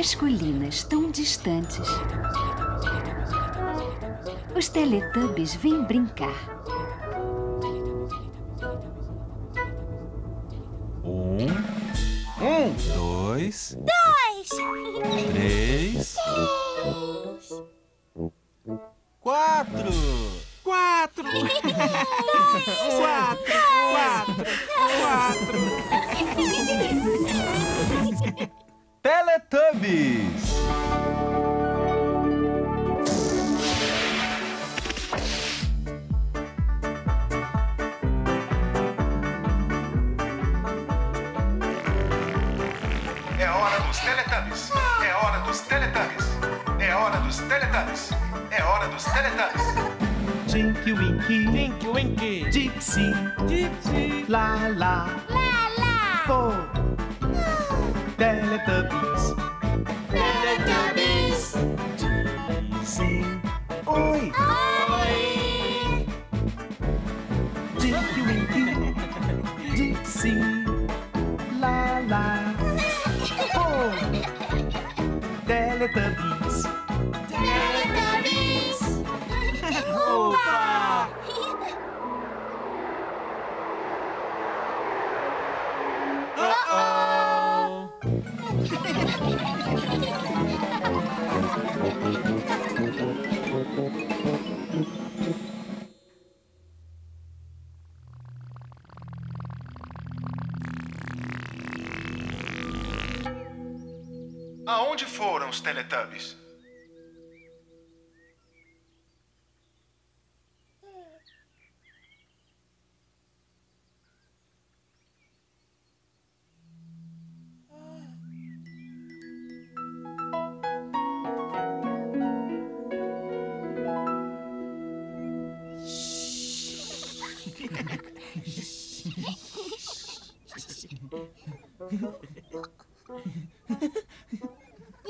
das colinas tão distantes, os Teletubbies vêm brincar. Dos Teletubbies. Tinky Winky. Tinky Winky. Gypsy. Gypsy. La la. Lá, lá. Oh. Aonde foram os Teletubbies?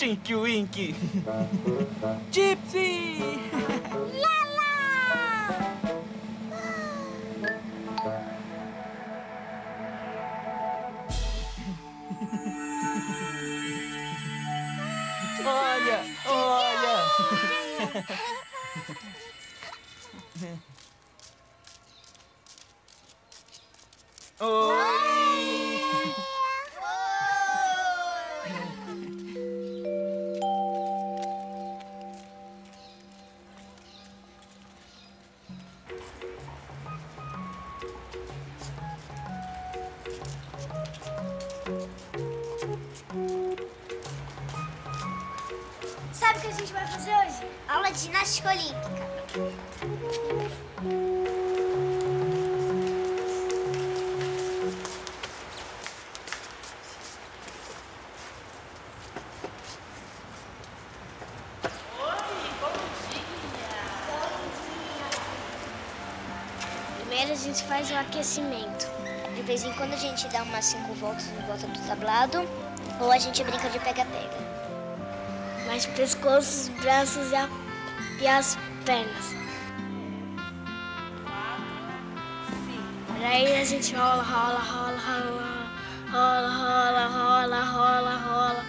Tinky Winky! Gypsy! Olha, olha! Oi! Ginástica olímpica. Primeiro a gente faz o aquecimento. De vez em quando a gente dá umas cinco voltas em volta do tablado ou a gente brinca de pega-pega. Mais pescoço, os braços e, a- e as pernas. Daí a gente rola, rola, rola, rola, rola.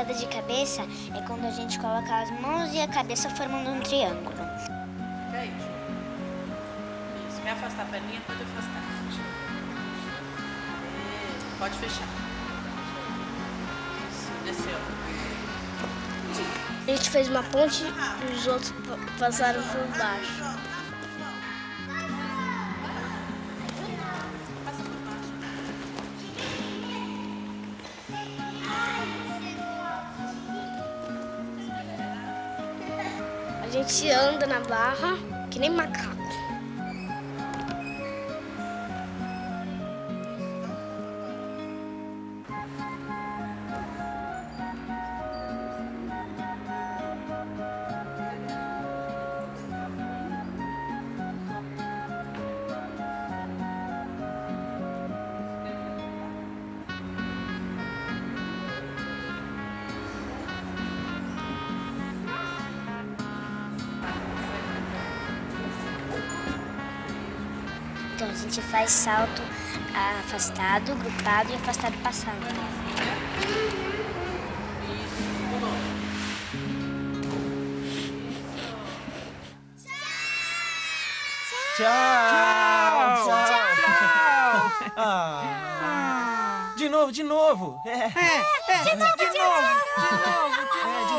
A parada de cabeça é quando a gente coloca as mãos e a cabeça formando um triângulo. Isso. Quer afastar a perninha? Pode afastar. Isso. Pode fechar. Isso. Desceu. A gente fez uma ponte e os outros pa- passaram por baixo. Gente anda na barra que nem macaco. Faz salto afastado, grupado e afastado passado. Tchau! Tchau! Ah. De novo, de novo! É. de novo, de novo! De novo, de novo! É, de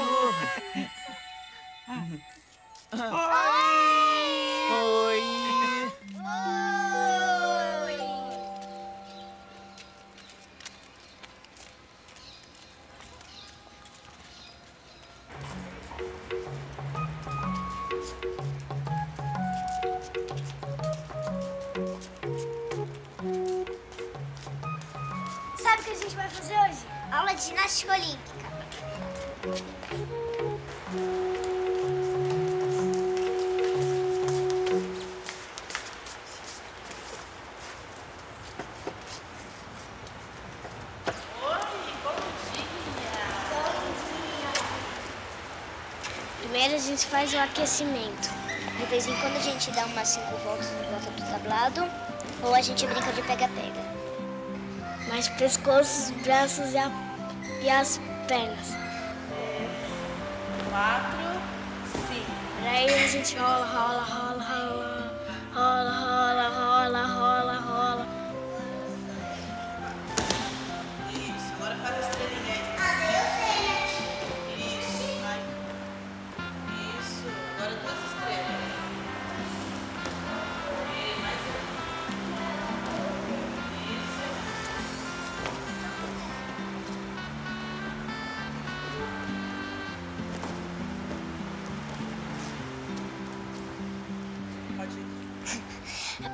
novo! Oi! Ginástica olímpica. Primeiro a gente faz o aquecimento. De vez em quando a gente dá umas cinco voltas em volta do tablado ou a gente brinca de pega-pega. Mais pescoço, os braços e, a- e as pernas. Quatro. Cinco. Daí a gente rola, rola, rola,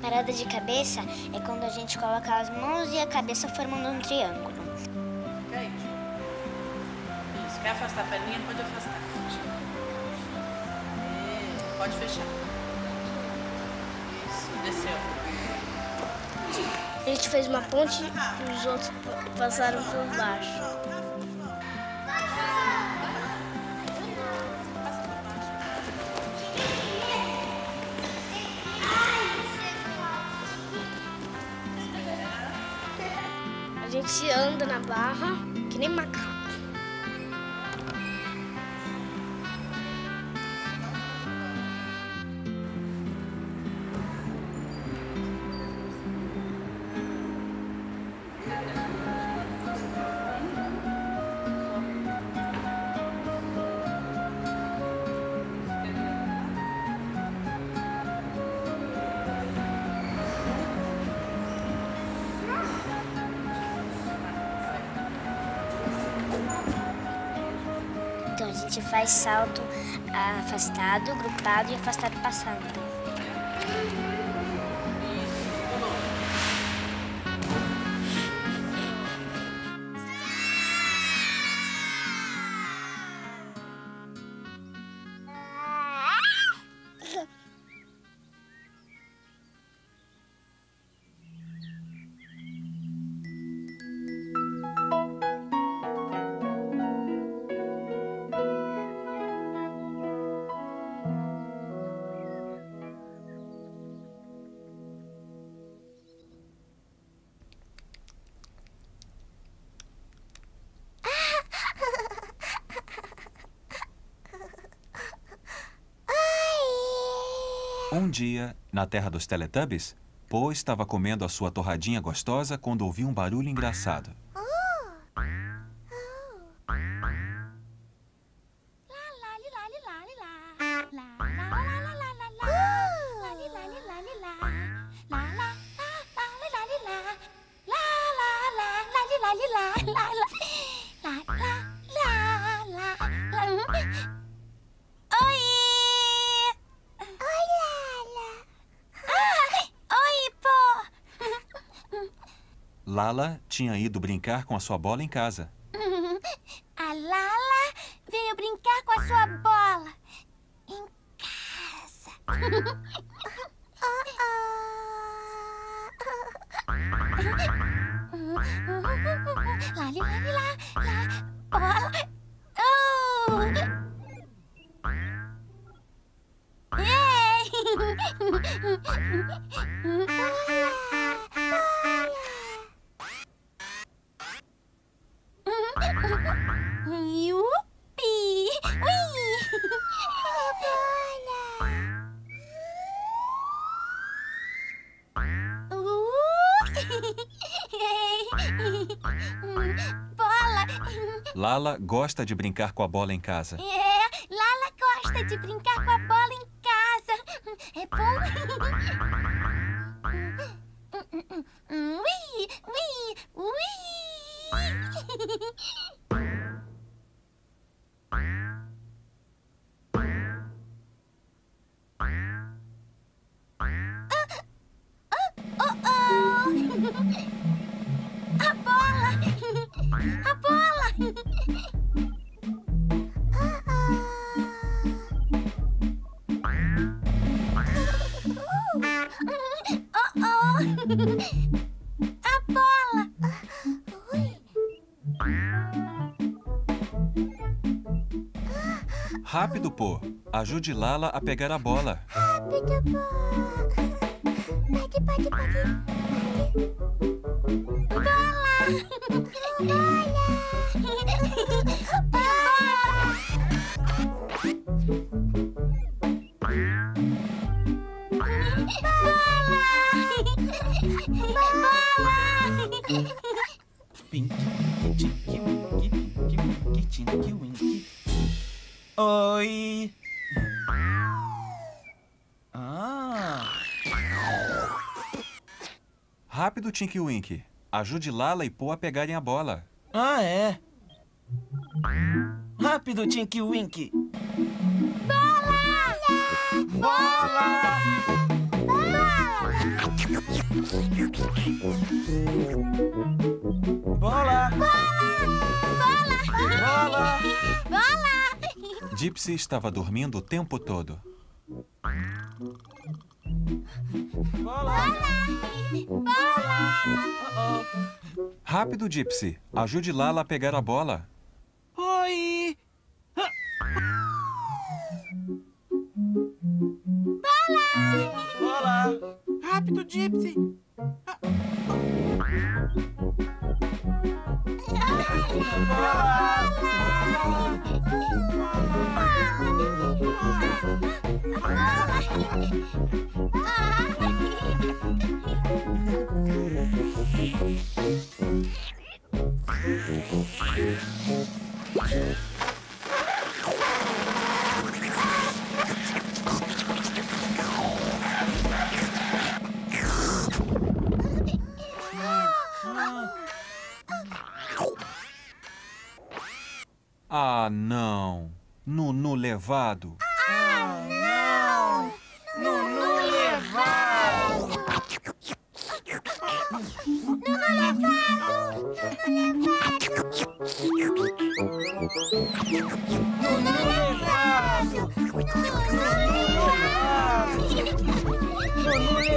parada de cabeça é quando a gente coloca as mãos e a cabeça formando um triângulo. Isso. Quer afastar a perninha? Pode afastar. E pode fechar. Isso. Desceu. A gente fez uma ponte e os outros pa- passaram por baixo. Barra que nem macaco. Gente faz salto afastado, grupado e afastado passado. Dia, na terra dos Teletubbies, Po estava comendo a sua torradinha gostosa quando ouviu um barulho engraçado. Lala tinha ido brincar com a sua bola em casa. Gosta de brincar com a bola em casa. É, Lala gosta de brincar com a bola em casa. É bom? Ui, ui, ui. Oh, oh. A bola! A bola! A bola! Rápido, Po! Ajude Lala a pegar a bola. Rápido, pô! Pode, pode, pode. Tinky Winky. Ajude Lala e Po a pegarem a bola. Ah, é? Rápido, Tinky Winky! Bola! Bola! Bola! Gypsy estava dormindo o tempo todo. Bola! Bola! Rápido, Gypsy. Ajude Lala a pegar a bola. Oi! Bola! Rápido, Gypsy! Ah, não. Nunu levado. Oh,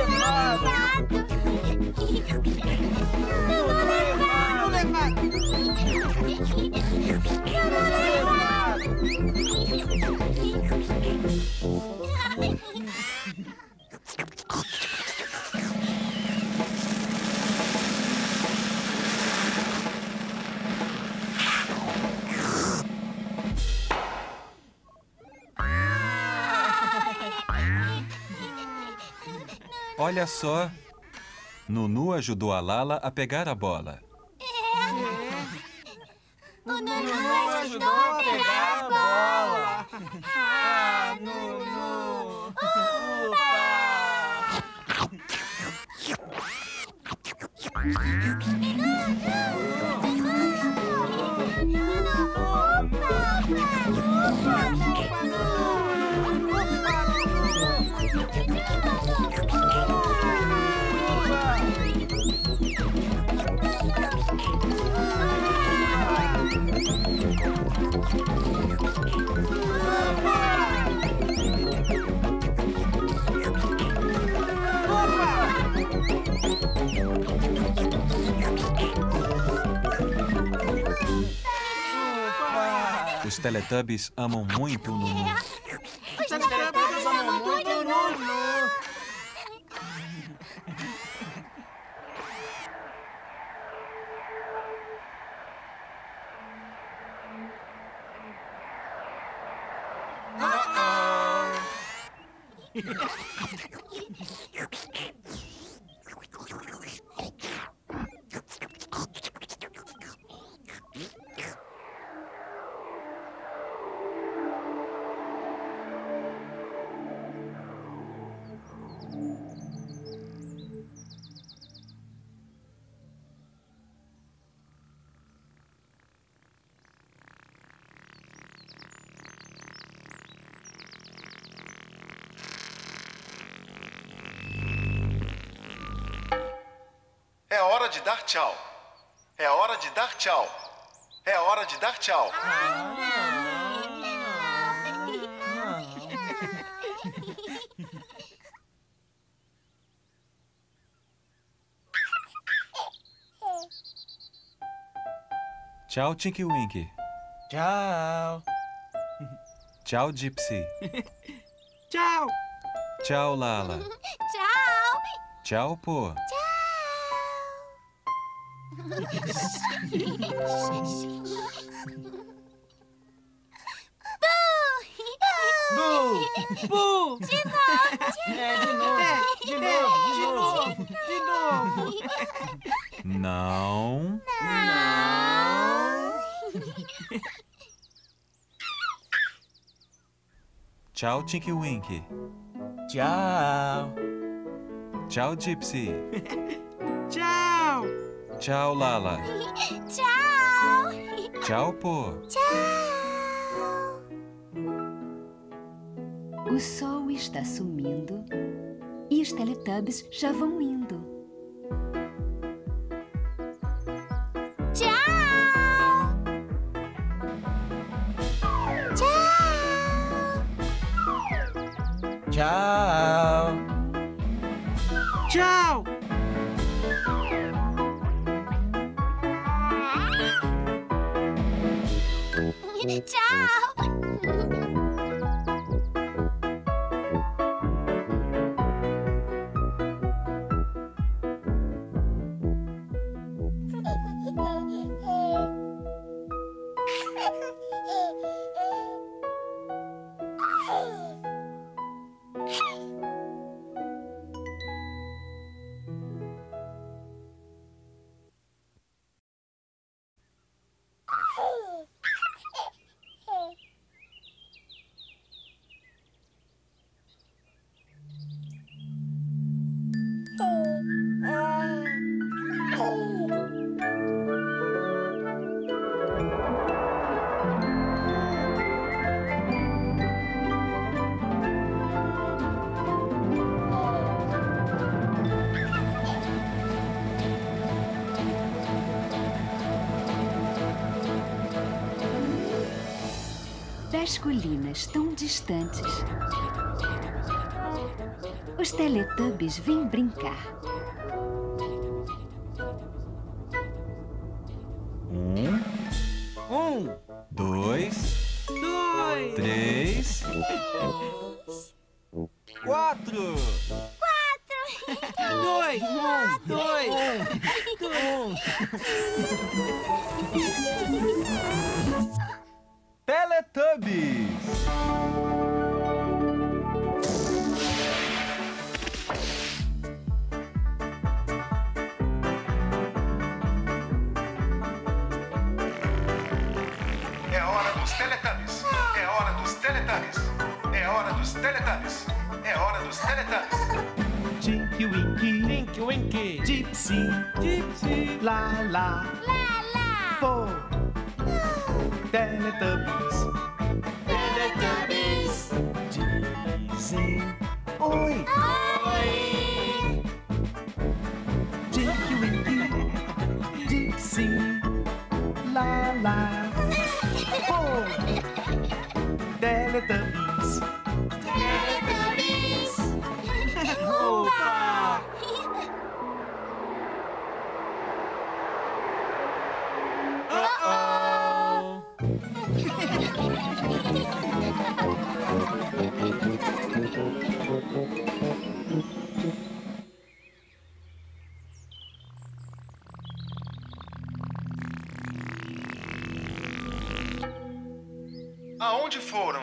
Olha só. Nunu ajudou a Lala a pegar a bola. O Nunu ajudou a pegar a bola. Ah, Nunu! Os Teletubbies amam muito o Nunu. Os Teletubbies amam muito o Nunu! É de dar tchau. É hora de dar tchau. É hora de dar tchau. Tchau, Tinky Winky. Tchau! Tchau, Gypsy. Tchau! Tchau, Lala. Tchau! Tchau, Pô. Bu! Bu! É, de novo! De novo! De novo! De novo! Não. Tchau, Tinky Winky. Tchau! Tchau, Gypsy. Tchau! Tchau, Lala. Tchau! Tchau, Pô. O sol está sumindo e os Teletubbies já vão indo. Tchau! Tchau! Tchau! Tchau! Tchau! Das colinas tão distantes, os Teletubbies vêm brincar. Dos Teletubbies. É hora dos Teletubbies. É hora dos Teletubbies. É hora dos Teletubbies. Tinky Winky, Tinky Winky, Gypsy, Gypsy, La La, Lá, lá! Po,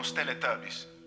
os Teletubbies?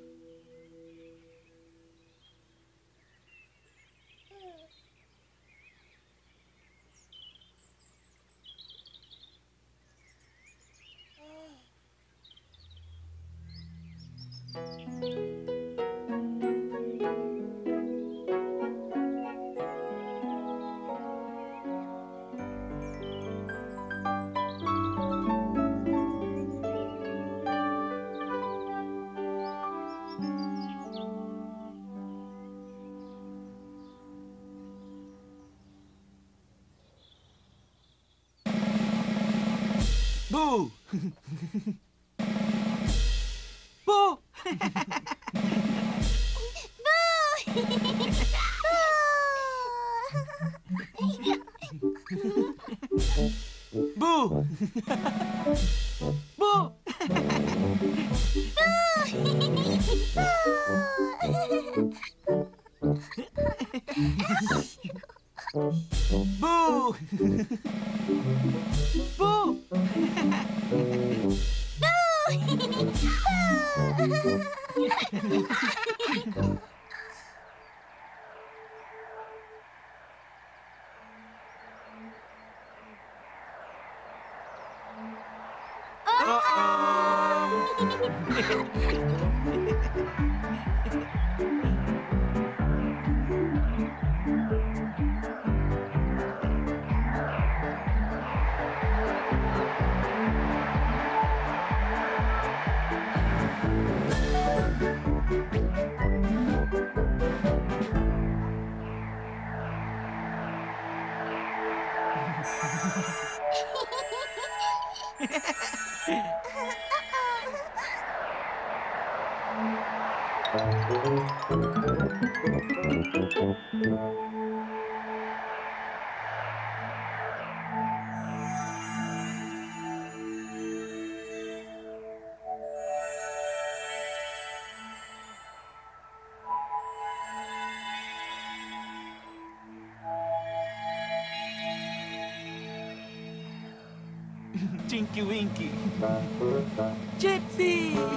Tinky Winky. Gypsy!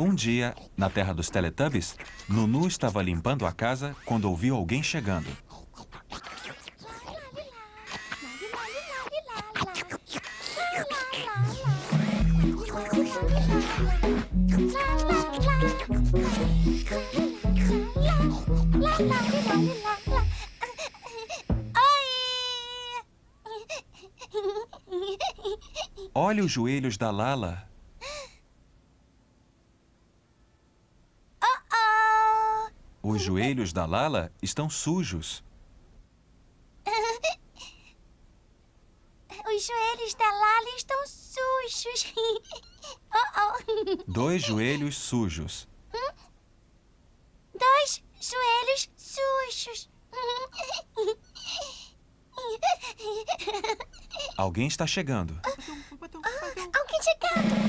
Um dia, na terra dos Teletubbies, Nunu estava limpando a casa quando ouviu alguém chegando. Olhe os joelhos da Lala. Os joelhos da Lala estão sujos. Os joelhos da Lala estão sujos. oh, oh. Dois joelhos sujos. Dois joelhos sujos. Alguém está chegando. Alguém chegando.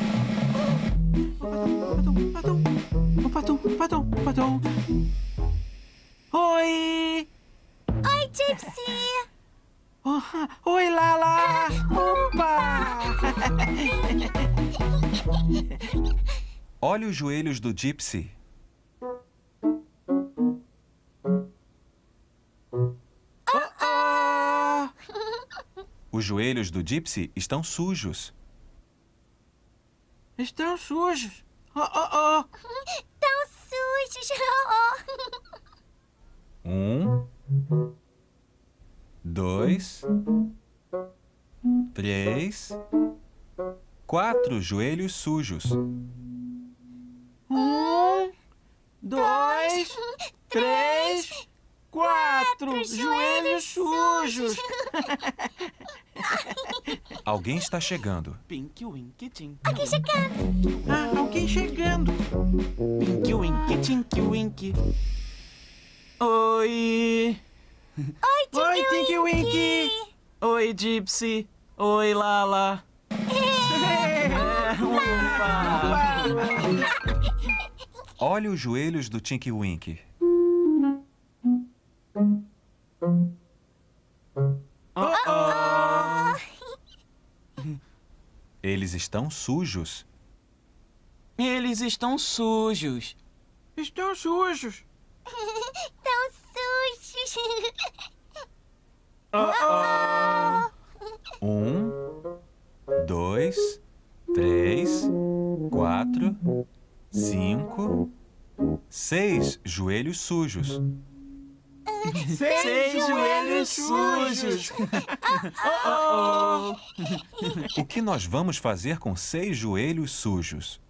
Patum, patum, patum, patum. Oi! Oi, Gypsy. Oh, oi, Lala! Opa! Olhe os joelhos do Gypsy. Oh, Os joelhos do Gypsy estão sujos. estão sujos. Oh, oh, oh. Tão sujos. Oh, oh. Um, dois, três, quatro joelhos sujos. Um, dois, três, quatro joelhos sujos. Alguém está chegando. Pink Wink Tink. Alguém chegando. Ah, alguém chegando. Pink Wink Tink Wink. Oi. Oi, Tinky Oi, Tinky Winky. Winky. Oi, Gypsy. Oi, Lala. Opa. Olhe os joelhos do Tinky Wink. Oh, oh. Eles estão sujos. Eles estão sujos. Estão sujos. Sujos. Oh. Um, dois, três, quatro, cinco, seis joelhos sujos. Seis joelhos sujos. Oh, oh. O que nós vamos fazer com seis joelhos sujos?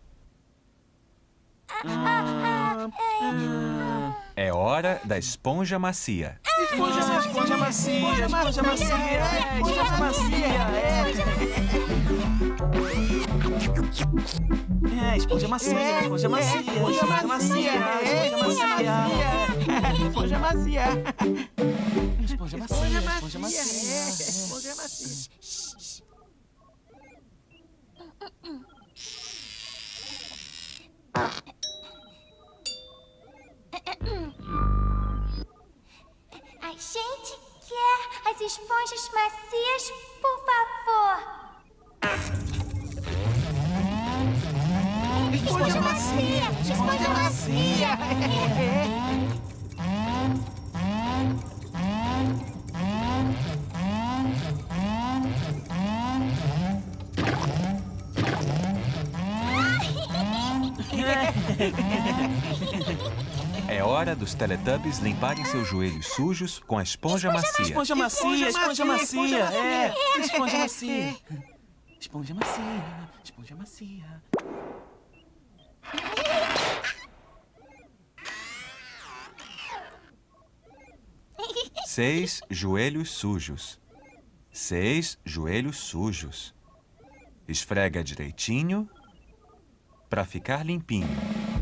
É hora da esponja macia. Esponja, esponja macia, esponja macia, é, esponja macia, é. É, esponja macia, esponja macia, esponja macia, esponja macia, esponja macia. Esponja macia, esponja macia, esponja macia. A gente quer as esponjas macias, por favor. Esponja macia, esponja macia. É hora dos Teletubbies limparem seus joelhos sujos com a esponja macia. Esponja macia, esponja macia, é. Esponja macia. Esponja macia, esponja macia. Seis joelhos sujos. Seis joelhos sujos. Esfrega direitinho para ficar limpinho.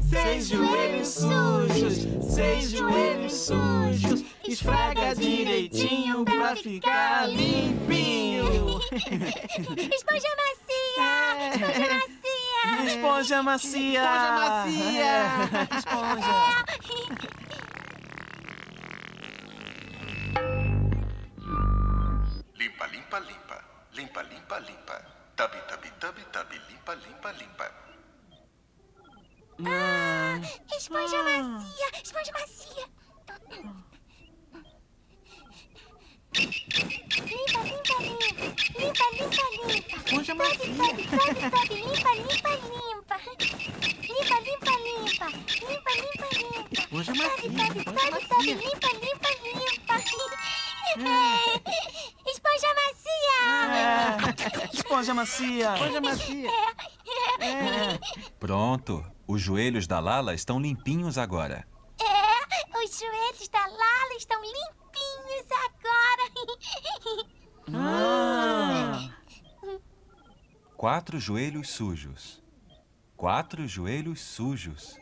Seis joelhos sujos, seis joelhos sujos. Esfrega direitinho pra ficar limpinho. Esponja macia! Esponja macia! Esponja macia. Esponja macia. Esponja. Limpa, limpa, limpa. Limpa, limpa, limpa. Tabi, tabi, tabi, tabi. Limpa, limpa, limpa. Esponja macia, esponja macia. Limpa, limpa, limpa. Limpa, limpa, limpa. Esponja macia. tobe, tobe, tobe. Limpa, limpa, limpa. Limpa, limpa, limpa. Limpa, limpa, limpa. Esponja macia, tobe, tobe, tobe. Limpa, limpa, limpa. Esponja macia. É. Esponja macia. Esponja macia. Pronto. Os joelhos da Lala estão limpinhos agora. É, os joelhos da Lala estão limpinhos agora. Ah. Quatro joelhos sujos. Quatro joelhos sujos.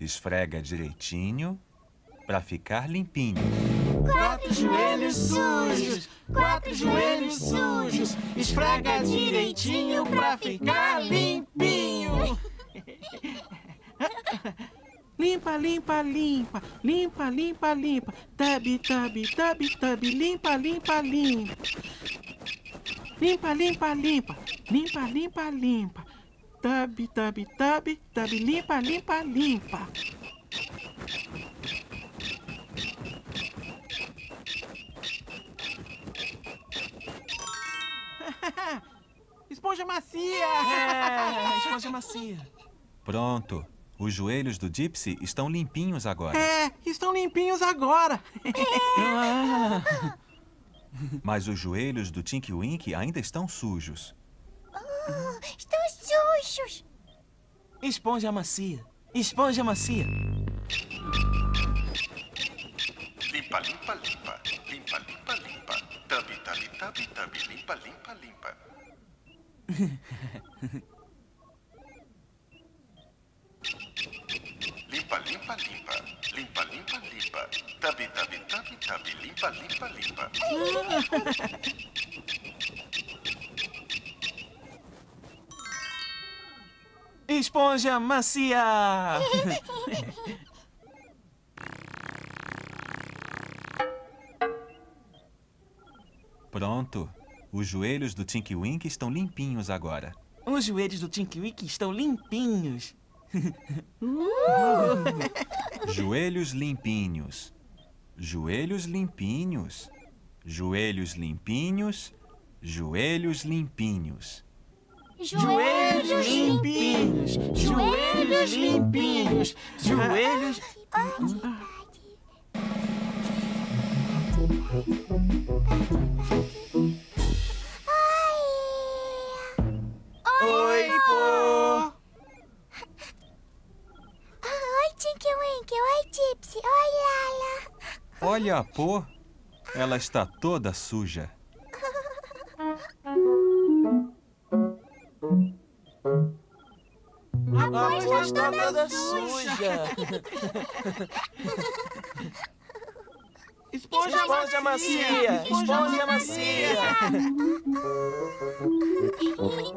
Esfrega direitinho para ficar limpinho. Quatro joelhos sujos. Quatro joelhos sujos. Esfrega direitinho pra ficar limpinho. Limpa, limpa, limpa. Limpa, limpa, limpa. Tabi, tabi, tabi, tabi. Limpa, limpa, limpa. Limpa, limpa, limpa. Limpa, limpa, limpa. Tabi, tabi, tabi, tabi. Limpa, limpa, limpa. Esponja macia! É, esponja macia. Pronto. Os joelhos do Gypsy estão limpinhos agora. É, estão limpinhos agora. Ah. Mas os joelhos do Tinky Winky ainda estão sujos. Estão sujos. Esponja macia. Esponja macia. Limpa, limpa, limpa. Limpa, limpa, limpa. Tabi, tabi, tabi, tabi. Limpa, limpa, limpa. Limpa, limpa, limpa. Limpa, limpa, limpa. Tabi, tabi, tabi, tabi. Limpa, limpa, limpa. Esponja macia. Pronto. Os joelhos do Tinky Winky estão limpinhos agora. Os joelhos do Tinky Winky estão limpinhos. Joelhos limpinhos. Joelhos limpinhos. Joelhos limpinhos. Joelhos limpinhos. Joelhos limpinhos. Joelhos limpinhos. Joelhos. Oi, pô. Oi, Tinky Winky. Oi, Gypsy. Oi, Lala. Olha a pô. Ela está toda suja. A pô está toda suja. Esponja, Esponja macia. Esponja macia. Esponja macia. Macia. Esponja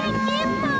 macia. Pô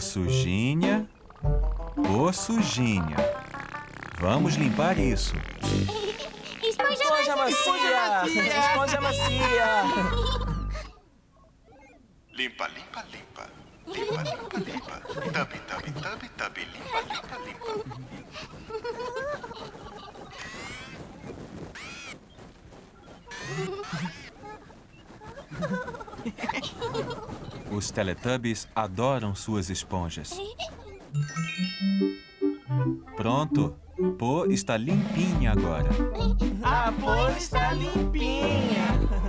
sujinha. Pô sujinha. Vamos limpar isso. Esponja Esponja macia. Esponja macia. Limpa, limpa, limpa. Limpa, limpa, limpa. Tabi, tabi, tabi, tabi. Limpa, limpa, limpa. Os Teletubbies adoram suas esponjas. Pronto. Pô está limpinha agora. A pô está limpinha.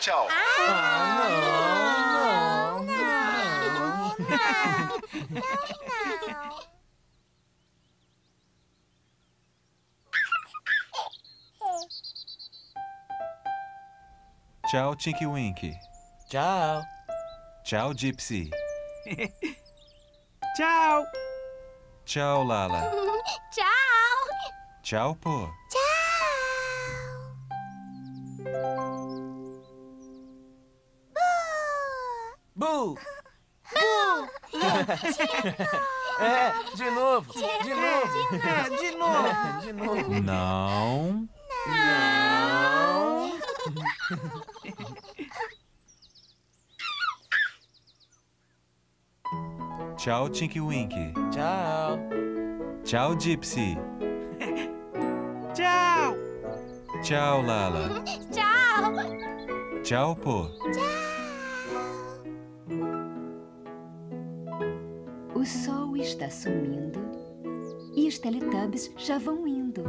Hora de dar tchau. Ah, não, não. Tchau, Tinky Winky. Tchau. Tchau, Gypsy. Tchau. Tchau, Lala. Tchau. Tchau, Po. É, de novo, de novo. É, de novo, de novo. Não. Não. Tchau, Tinky Winky. Tchau. Tchau, Gypsy. Tchau. Tchau, Lala. Tchau. Tchau, Po. O sumindo e os Teletubbies já vão indo.